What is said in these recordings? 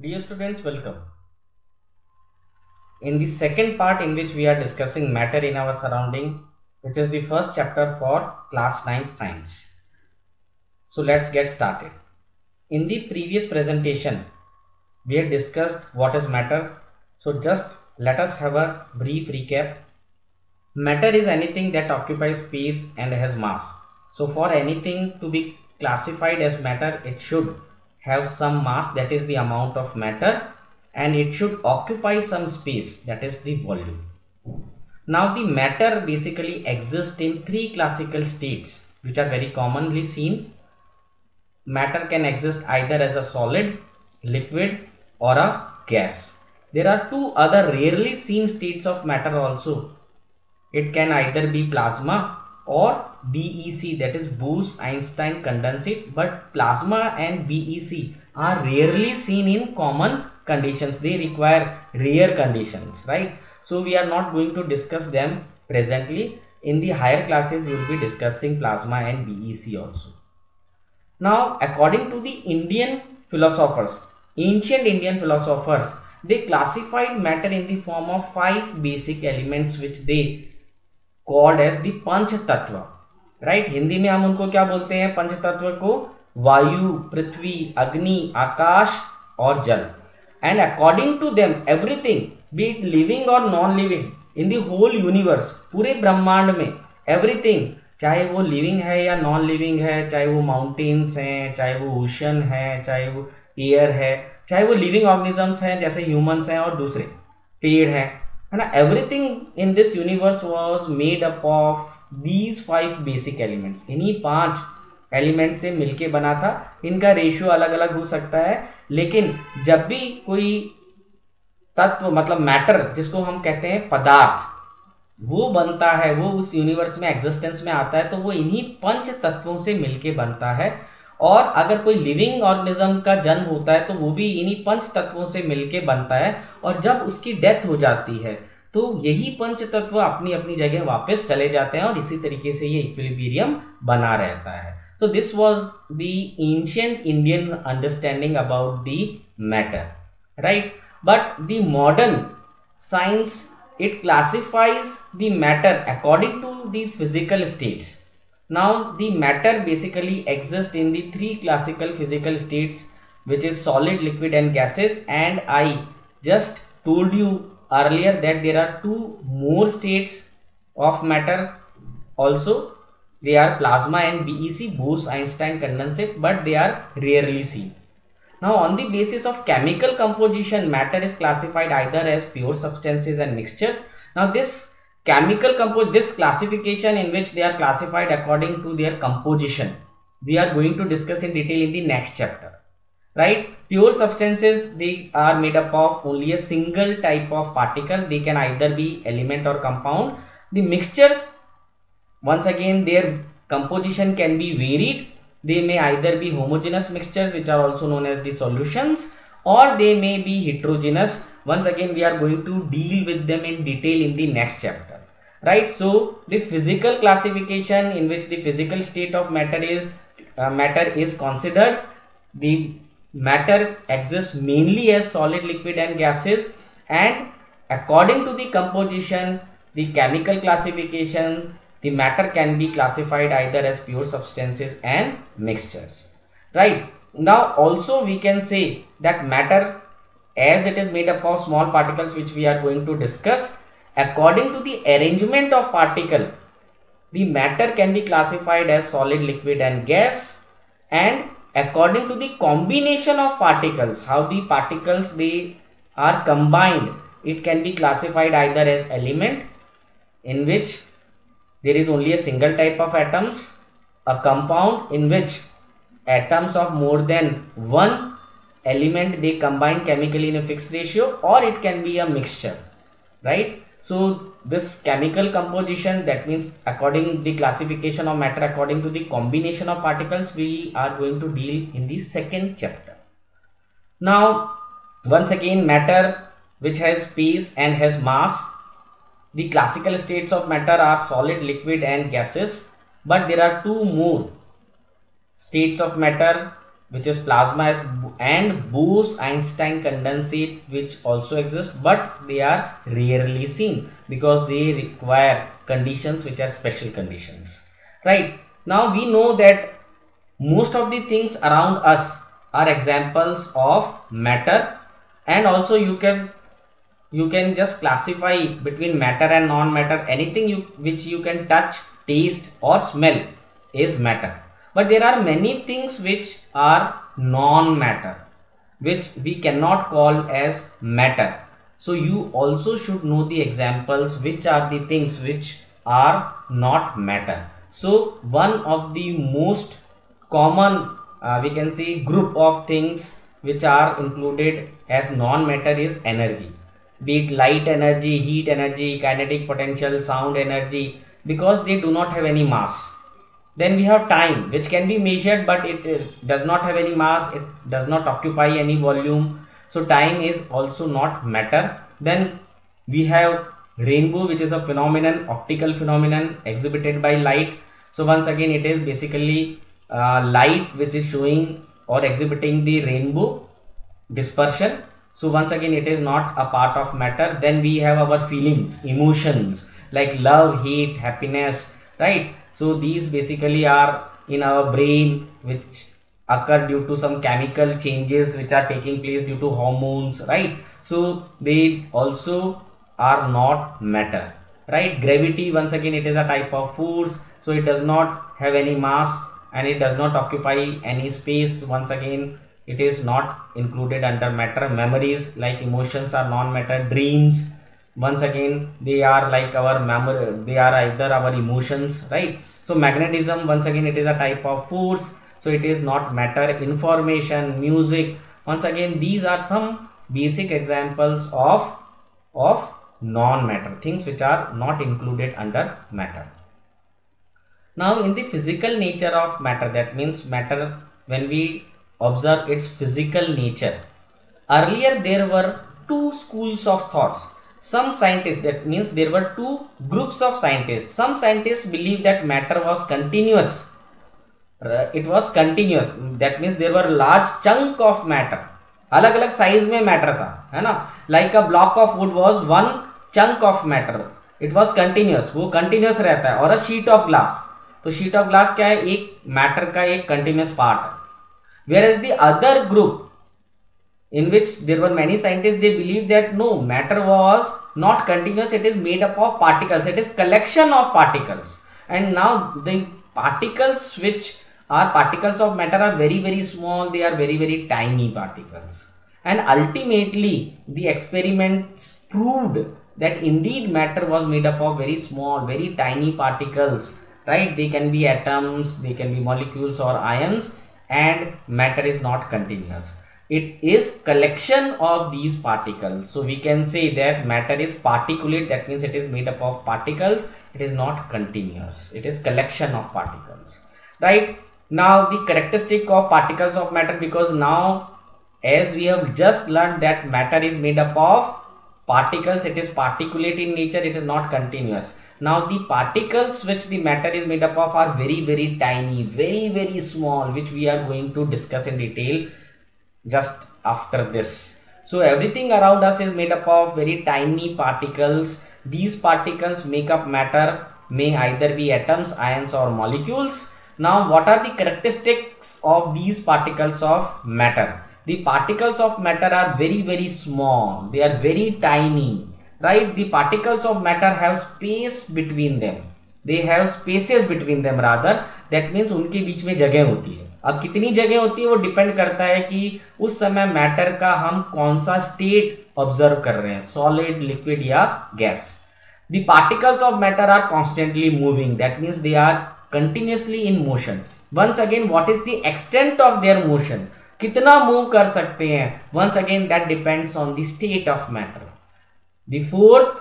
Dear students, welcome. In the second part in which we are discussing matter in our surrounding, which is the first chapter for class 9 science. So let's get started. In the previous presentation, we had discussed what is matter. So just let us have a brief recap. Matter is anything that occupies space and has mass. So for anything to be classified as matter, it should have some mass that is the amount of matter and it should occupy some space that is the volume. Now the matter basically exists in three classical states which are very commonly seen. Matter can exist either as a solid, liquid or a gas. There are two other rarely seen states of matter also. It can either be plasma or BEC that is Bose-Einstein condensate but plasma and BEC are rarely seen in common conditions. They require rare conditions right? So we are not going to discuss them presently. In the higher classes we will be discussing plasma and BEC also. Now according to the Indian philosophers ancient Indian philosophers they classified matter in the form of five basic elements which they called as the panch tattva right Hindi में हम उनको क्या बोलते हैं? पंच तत्व को वायु, पृथ्वी, अग्नि, आकाश और जल। And according to them everything be it living और non living in the whole universe पूरे ब्रह्मांड में एवरीथिंग चाहे वो लिविंग है या नॉन लिविंग है, चाहे वो माउंटेन्स हैं, चाहे वो ओशन है, चाहे वो एयर है, चाहे वो लिविंग ऑर्गेनिजम्स हैं, जैसे ह्यूमंस हैं और दूसरे पेड़ हैं। ना? Everything in this universe was made up of these five basic elements इन्हीं पाँच एलिमेंट से मिलके बना था। इनका रेशियो अलग अलग हो सकता है, लेकिन जब भी कोई तत्व मतलब मैटर जिसको हम कहते हैं पदार्थ, वो बनता है, वो उस यूनिवर्स में एग्जिस्टेंस में आता है तो वो इन्हीं पंच तत्वों से मिलके बनता है। और अगर कोई लिविंग ऑर्गेनिज्म का जन्म होता है तो वो भी इन्हीं पंच तत्वों से मिलके बनता है। और जब उसकी डेथ हो जाती है तो यही पंच तत्व अपनी अपनी जगह वापस चले जाते हैं और इसी तरीके से ये इक्विलिब्रियम बना रहता है। So this was the ancient Indian understanding about the matter right but the modern science it classifies the matter according to the physical states. Now the matter basically exists in the three classical physical states which is solid liquid and gases. And i just told you earlier that there are two more states of matter. Also they are plasma and bec bose einstein condensate but they are rarely seen. Now on the basis of chemical composition, matter is classified either as pure substances and mixtures. Now this chemical compose this classification in which they are classified according to their composition, we are going to discuss in detail in the next chapter. Right? Pure substances, they are made up of only a single type of particle. They can either be element or compound. The mixtures, once again, their composition can be varied they may either be homogeneous mixtures which are also known as the solutions or they may be heterogeneous. Once again we are going to deal with them in detail in the next chapter. Right? So the physical classification in which the physical state of matter is uh, matter is considered. The matter exists mainly as solid liquid and gases. And according to the composition the chemical classification the matter can be classified either as pure substances and mixtures. Right now also we can say that matter as it is made up of small particles which we are going to discuss according to the arrangement of particle the matter can be classified as solid liquid and gas and according to the combination of particles how the particles they are combined it can be classified either as element in which there is only a single type of atoms a compound in which atoms of more than one element they combine chemically in a fixed ratio or it can be a mixture right? So this chemical composition that means according the classification of matter according to the combination of particles we are going to deal in the second chapter. Now once again matter which has space and has mass the classical states of matter are solid, liquid and gases but there are two more states of matter which is plasma and Bose-Einstein condensate which also exist but they are rarely seen because they require conditions which are special conditions. Right. Now we know that most of the things around us are examples of matter and also you can you can just classify between matter and non-matter. Anything you which you can touch taste or smell is matter but there are many things which are non-matter which we cannot call as matter. So you also should know the examples which are the things which are not matter. So one of the most common uh, we can see group of things which are included as non-matter is energy. Be it light energy heat energy kinetic potential sound energy because they do not have any mass then we have time which can be measured but it, it does not have any mass it does not occupy any volume. So time is also not matter. Then we have rainbow which is a phenomenon optical phenomenon exhibited by light. So once again it is basically uh, light which is showing or exhibiting the rainbow dispersion. So once again it is not a part of matter. Then we have our feelings emotions like love hate happiness right so these basically are in our brain which occur due to some chemical changes which are taking place due to hormones right? So they also are not matter right? Gravity once again it is a type of force. So it does not have any mass and it does not occupy any space. Once again it is not included under matter. Memories like emotions are non-matter. Dreams once again they are like our memory they are either our emotions right? So magnetism once again it is a type of force. So it is not matter information music. Once again these are some basic examples of of non-matter things which are not included under matter. Now in the physical nature of matter that means matter when we observe its physical nature earlier there were two schools of thoughts some scientists that means there were two groups of scientists some scientists believe that matter was continuous uh, it was continuous that means there were large chunk of matter अलग अलग size में matter था है ना like a block of wood was one chunk of matter it was continuous वो continuous रहता है और अ शीट ऑफ़ ग्लास तो शीट ऑफ़ ग्लास क्या है एक मैटर का एक कंटिन्यूस पार्ट है whereas the other group in which there were many scientists they believed that no matter was not continuous it is made up of particles. It is collection of particles. And now the particles which are particles of matter are very very small. They are very very tiny particles. And ultimately the experiments proved that indeed matter was made up of very small very tiny particles right? They can be atoms they can be molecules or ions and matter is not continuous it is collection of these particles. So we can say that matter is particulate. That means it is made up of particles. It is not continuous. It is collection of particles. Right? Now the characteristic of particles of matter because now as we have just learned that matter is made up of particles it is particulate in nature it is not continuous. Now the particles which the matter is made up of are very very tiny, very very small which we are going to discuss in detail just after this. So everything around us is made up of very tiny particles. These particles make up matter may either be atoms, ions or molecules. Now what are the characteristics of these particles of matter? The particles of matter are very very small. They are very tiny right the particles of matter have space between them they have spaces between them rather that means उनके बीच में जगह होती है अब कितनी जगह होती है वो डिपेंड करता है कि उस समय मैटर का हम कौन सा स्टेट ऑब्ज़र्व कर रहे हैं सॉलिड लिक्विड या gas the particles of matter are constantly moving that means they are continuously in motion once again what is the extent of their motion कितना मूव कर सकते हैं? Once again that depends on the state of matter The fourth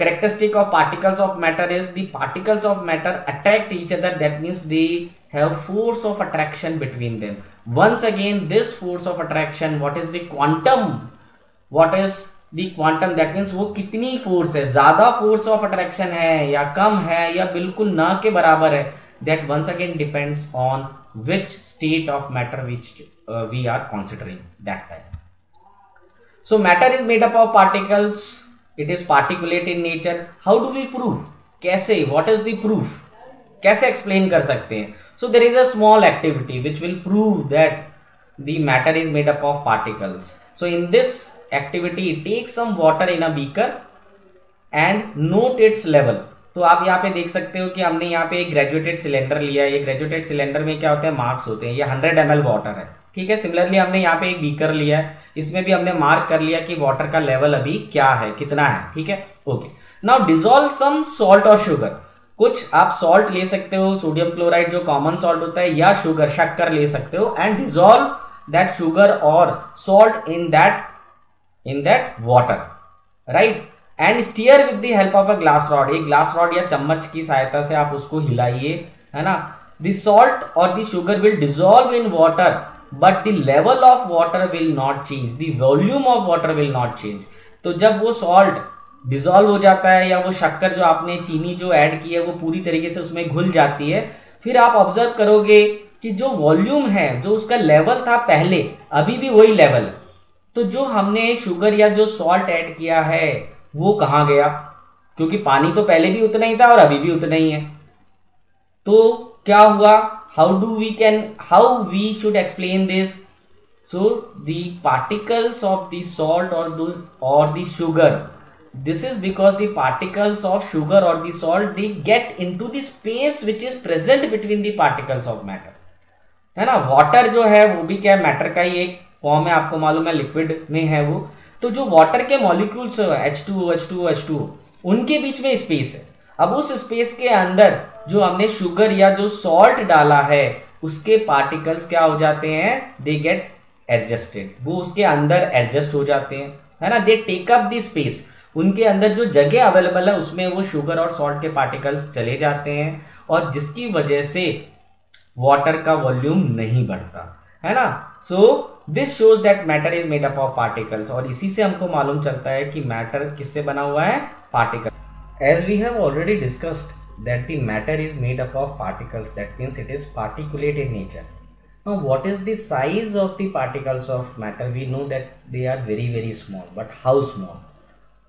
characteristic of particles of matter is the particles of matter attract each other that means they have force of attraction between them. Once again this force of attraction what is the quantum? What is the quantum that means वो कितनी force है ज़्यादा force of attraction है या कम है या बिल्कुल ना के बराबर है that once again depends on which state of matter which uh, we are considering that time. So matter is made up of particles. It is particulate in nature how do we proof कैसे? What is दूफ कैसे explain कर सकते हैं? So there is a small activity which will prove that the matter is made up of particles so in this activity take some water in a beaker and note its level तो आप यहाँ पे देख सकते हो कि हमने यहाँ पे एक ग्रेजुएटेड सिलेंडर लिया है। ये ग्रेजुएटेड सिलेंडर में क्या होते हैं? मार्क्स होते हैं। ये 100 एम एल वाटर है। ठीक है सिमिलरली हमने यहाँ पे एक बीकर लिया है। इसमें भी हमने मार्क कर लिया कि वाटर का लेवल अभी क्या है, कितना है, ठीक है? Okay now dissolve some salt और शुगर कुछ आप सॉल्ट ले सकते हो सोडियम क्लोराइड जो कॉमन सॉल्ट होता है, या शुगर शक्कर ले सकते हो एंड डिजोल्व दैट शुगर और salt in that in that water right and stir with the help of a glass rod एक ग्लास रॉड या चम्मच की सहायता से आप उसको हिलाइए, है ना? द सॉल्ट और the sugar will dissolve in water but the level of water will not change the volume of water will not change तो जब वो सॉल्ट डिजोल्व हो जाता है या वो शक्कर जो आपने चीनी जो ऐड की है, वो पूरी तरीके से उसमें घुल जाती है, फिर आप ऑब्ज़र्व करोगे कि जो वॉल्यूम है, जो उसका लेवल था पहले, अभी भी वही लेवल तो जो हमने शुगर या जो सॉल्ट ऐड किया है, वो कहाँ गया? क्योंकि पानी तो पहले भी उतना ही था और अभी भी उतना ही है. तो क्या हुआ? How do we can how we should explain this so the particles of the salt और और the sugar this is because the particles of sugar or the salt, they get into the space which is present between the particles of matter. है ना? Water जो है, वो भी क्या matter का ही एक फॉर्म है, आपको मालूम है लिक्विड में है वो। तो जो वाटर के molecules H two H two H two उनके बीच में स्पेस है। अब उस स्पेस के अंदर जो हमने शुगर या जो सॉल्ट डाला है, उसके पार्टिकल्स क्या हो जाते हैं? दे गेट एडजस्टेड वो उसके अंदर एडजस्ट हो जाते हैं। है ना? They take up the space उनके अंदर जो जगह अवेलेबल है, उसमें वो शुगर और सॉल्ट के पार्टिकल्स चले जाते हैं और जिसकी वजह से वाटर का वॉल्यूम नहीं बढ़ता। है ना? So this shows that matter is made up of particles और इसी से हमको मालूम चलता है कि मैटर किससे बना हुआ है? Particle As we have already discussed that the matter is made up of particles that means it is particulate in nature. Now what is the size of the particles of matter? We know that they are very very small but how small?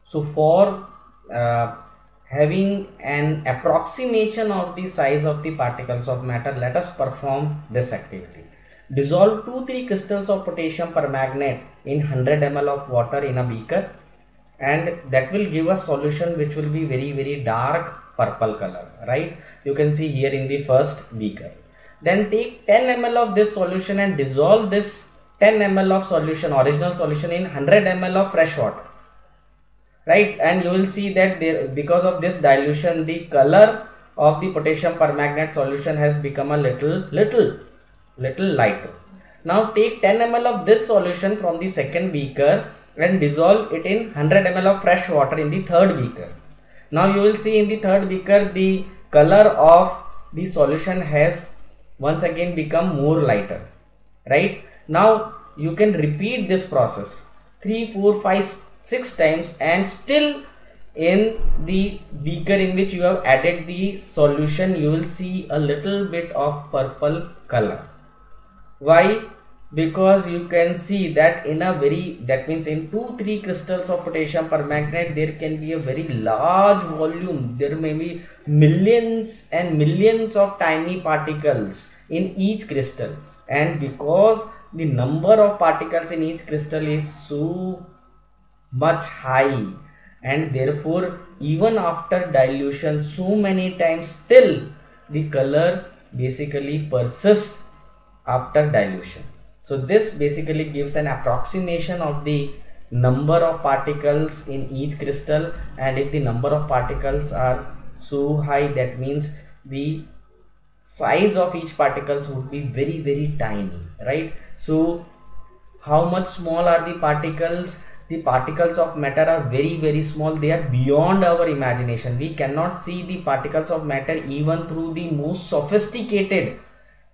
So for uh, having an approximation of the size of the particles of matter let us perform this activity. Dissolve 2-3 crystals of potassium permanganate in 100 ml of water in a beaker and that will give us solution which will be very very dark purple color right? You can see here in the first beaker. Then take 10 ml of this solution and dissolve this 10 ml of solution original solution in 100 ml of fresh water right? And you will see that there because of this dilution the color of the potassium permanganate solution has become a little little little lighter. Now take 10 ml of this solution from the second beaker and dissolve it in 100 ml of fresh water in the third beaker. Now you will see in the third beaker the color of the solution has once again become more lighter right? Now you can repeat this process 3 4 5 6 times and still in the beaker in which you have added the solution you will see a little bit of purple color. Why because you can see that in a very that means in 2 3 crystals of potassium permanganate there can be a very large volume. There may be millions and millions of tiny particles in each crystal. And because the number of particles in each crystal is so much high and therefore even after dilution so many times still the color basically persists after dilution so this basically gives an approximation of the number of particles in each crystal. And if the number of particles are so high that means the size of each particles would be very very tiny right? So how much small are the particles? The particles of matter are very very small. They are beyond our imagination. We cannot see the particles of matter even through the most sophisticated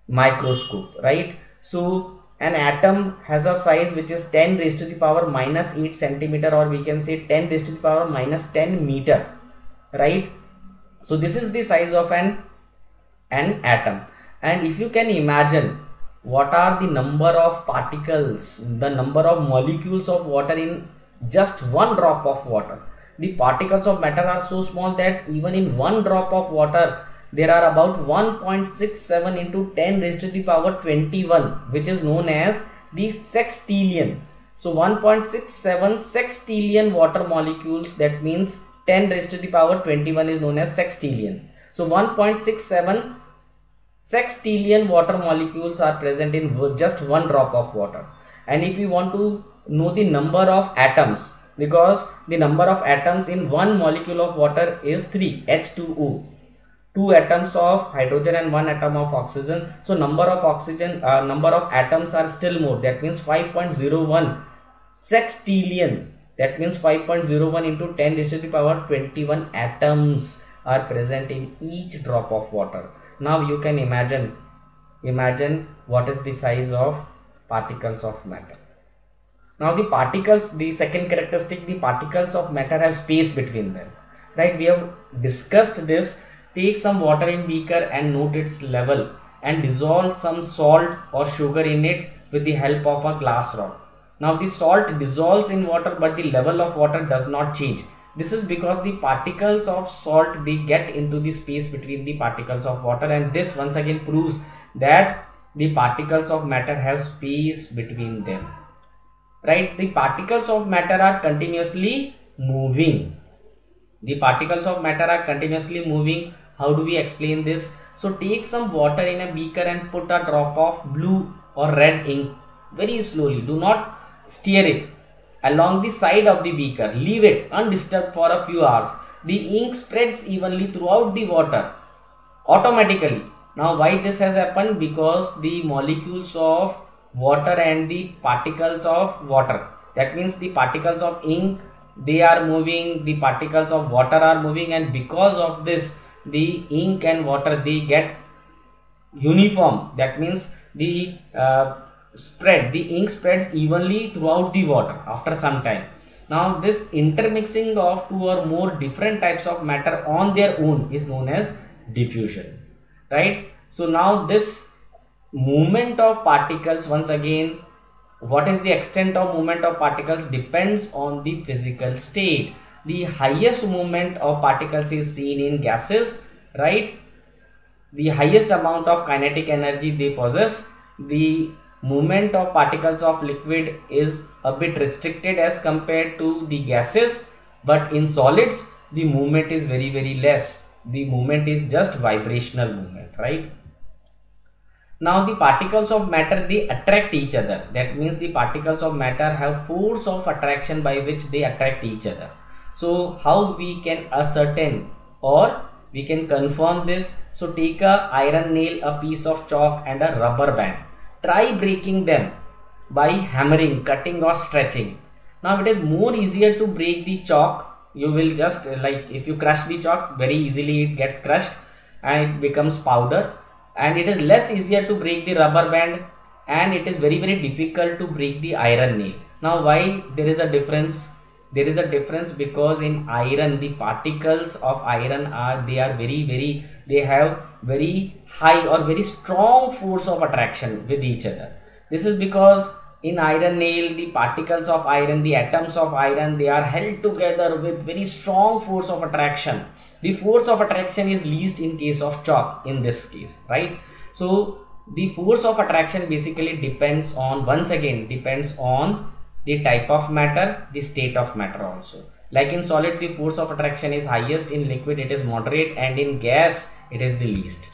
microscope right? So an atom has a size which is 10 raised to the power minus 8 centimeter or we can say 10 raised to the power minus 10 meter right? So this is the size of an an atom. And if you can imagine what are the number of particles the number of molecules of water in just one drop of water? The particles of matter are so small that even in one drop of water there are about 1.67 into 10 raised to the power 21 which is known as the sextillion. So 1.67 sextillion water molecules that means 10 raised to the power 21 is known as sextillion. So 1.67 sextillion water molecules are present in just one drop of water. And if you want to know the number of atoms because the number of atoms in one molecule of water is 3 H2O two atoms of hydrogen and one atom of oxygen. So number of oxygen uh, number of atoms are still more. That means 5.01 sextillion. That means 5.01 into 10 raised to the power 21 atoms are present in each drop of water. Now you can imagine imagine what is the size of particles of matter. Now the particles, the second characteristic, the particles of matter have space between them. Right, we have discussed this. Take some water in beaker and note its level and dissolve some salt or sugar in it with the help of a glass rod. Now the salt dissolves in water but the level of water does not change. This is because the particles of salt they get into the space between the particles of water and this once again proves that the particles of matter have space between them right the particles of matter are continuously moving the particles of matter are continuously moving. How do we explain this? So take some water in a beaker and put a drop of blue or red ink very slowly. Do not steer it along the side of the beaker. Leave it undisturbed for a few hours. The ink spreads evenly throughout the water automatically. Now why this has happened? Because the molecules of water and the particles of water. That means the particles of ink they are moving the particles of water are moving and because of this the ink and water they get uniform. That means the uh, spread the ink spreads evenly throughout the water after some time. Now this intermixing of two or more different types of matter on their own is known as diffusion right? So now this movement of particles once again what is the extent of movement of particles depends on the physical state. The highest movement of particles is seen in gases right? The highest amount of kinetic energy they possess. The movement of particles of liquid is a bit restricted as compared to the gases but in solids the movement is very very less. The movement is just vibrational movement right now the particles of matter they attract each other. That means the particles of matter have force of attraction by which they attract each other. So how we can ascertain or we can confirm this. So take a iron nail, a piece of chalk and a rubber band. Try breaking them by hammering, cutting or stretching. Now it is more easier to break the chalk. You will just like if you crush the chalk very easily it gets crushed and it becomes powder and it is less easier to break the rubber band and it is very very difficult to break the iron nail. Now why there is a difference? There is a difference because in iron the particles of iron are they are very very they have very high or very strong force of attraction with each other. This is because in iron nail the particles of iron the atoms of iron they are held together with very strong force of attraction the force of attraction is least in case of chalk in this case right? So the force of attraction basically depends on once again depends on the type of matter the state of matter also. Like in solid the force of attraction is highest in liquid it is moderate and in gas it is the least.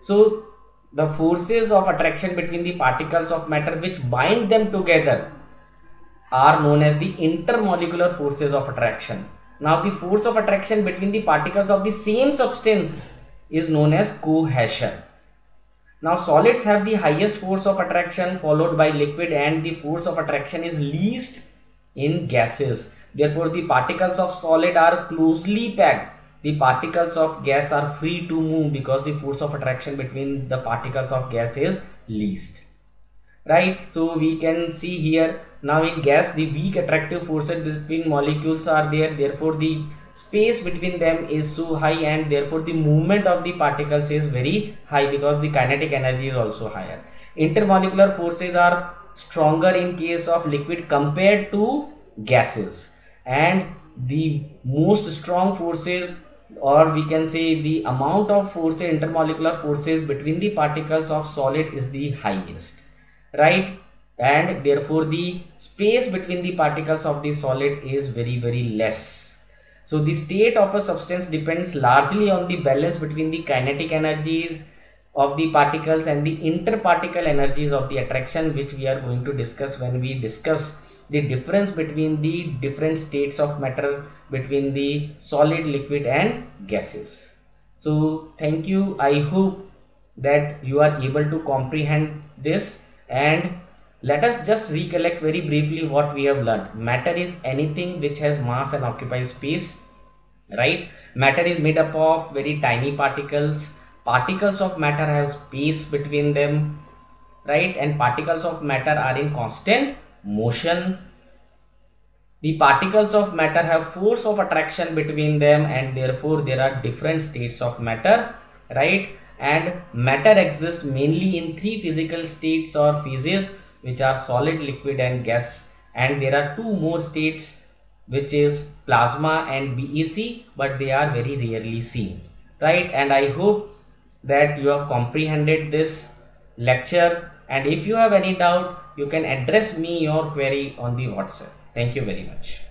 So the forces of attraction between the particles of matter which bind them together are known as the intermolecular forces of attraction now the force of attraction between the particles of the same substance is known as cohesion. Now solids have the highest force of attraction followed by liquid and the force of attraction is least in gases. Therefore the particles of solid are closely packed. The particles of gas are free to move because the force of attraction between the particles of gas is least. Right. So we can see here now in gas the weak attractive forces between molecules are there. Therefore the space between them is so high and therefore the movement of the particles is very high because the kinetic energy is also higher. Intermolecular forces are stronger in case of liquid compared to gases. And the most strong forces or we can say the amount of forces intermolecular forces between the particles of solid is the highest. Right and therefore the space between the particles of the solid is very very less. So the state of a substance depends largely on the balance between the kinetic energies of the particles and the interparticle energies of the attraction which we are going to discuss when we discuss the difference between the different states of matter between the solid liquid and gases. So thank you. I hope that you are able to comprehend this. And let us just recollect very briefly what we have learned. Matter is anything which has mass and occupies space right? Matter is made up of very tiny particles. Particles of matter have space between them right? And particles of matter are in constant motion. The particles of matter have force of attraction between them and therefore there are different states of matter right? And matter exists mainly in three physical states or phases which are solid liquid and gas. And there are two more states which is plasma and bec but they are very rarely seen. Right? And i hope that you have comprehended this lecture. And if you have any doubt you can address me your query on the whatsapp. Thank you very much